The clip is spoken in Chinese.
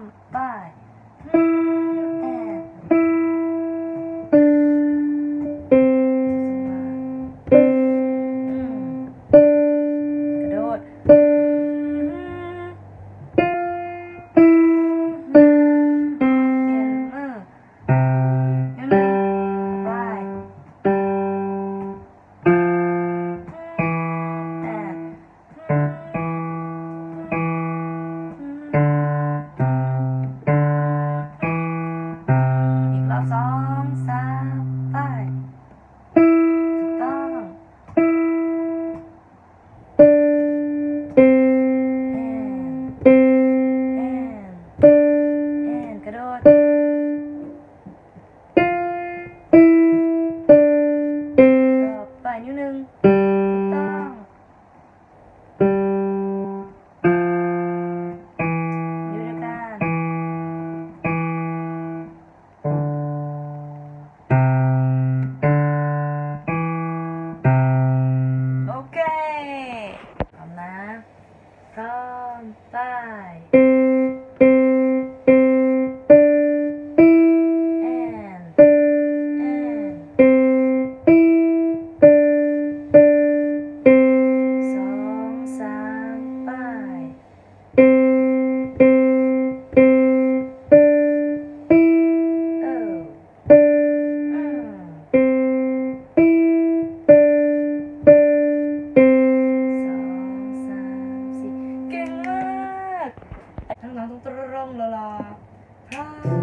爸爸 Bye. 忘了啦。ง